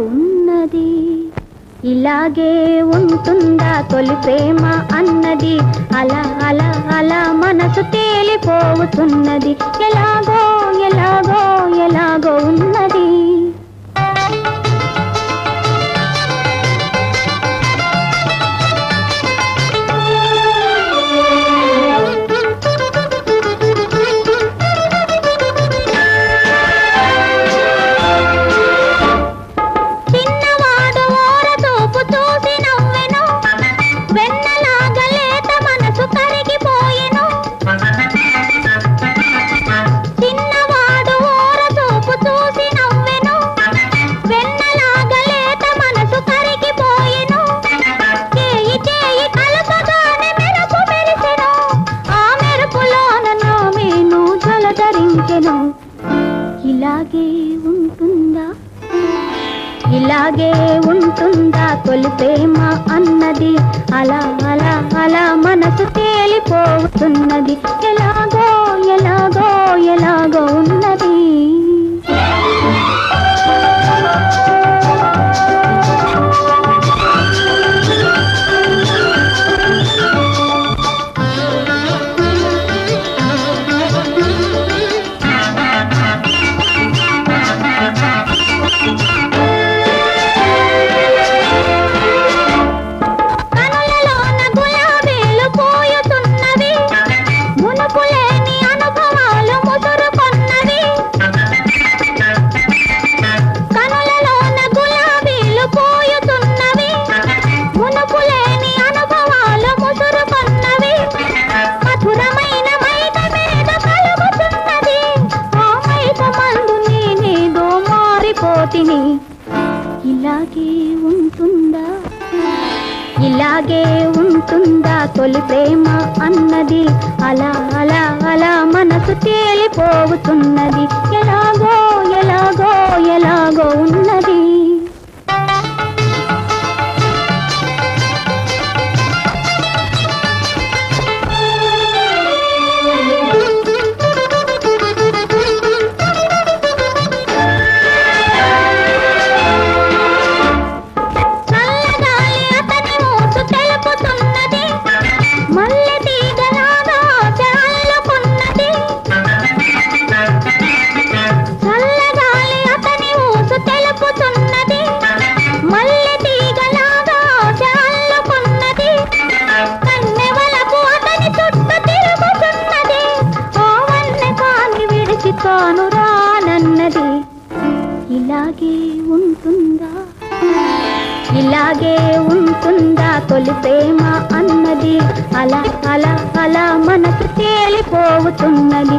ఉన్నది. ఇలాగే ఉంటుందా తొలి ప్రేమ అన్నది? అలా అలా అలా మనసు తేలిపోతున్నది. ఎలాగో ఎలాగో ఎలాగో ఉన్నది. ఇలాగే ఉంటుందా? ఇలాగే ఉంటుందా? తొలి అన్నది. అలా అలా అలా మనసు తేలిపోతున్నది. ఎలాగో ఎలాగో ఎలాగో ఇలాగే ఉంటుందా? ఇలాగే ఉంటుందా? తొలి ప్రేమ అన్నది అలా అలా అలా మనసు తేలిపోతున్నది. ఎలాగో ఇలాగే ఉంటుందా? ఇలాగే ఉంటుందా? తొలి ప్రేమ అన్నది అలా అలా అలా మనసు తేలిపోతున్నది.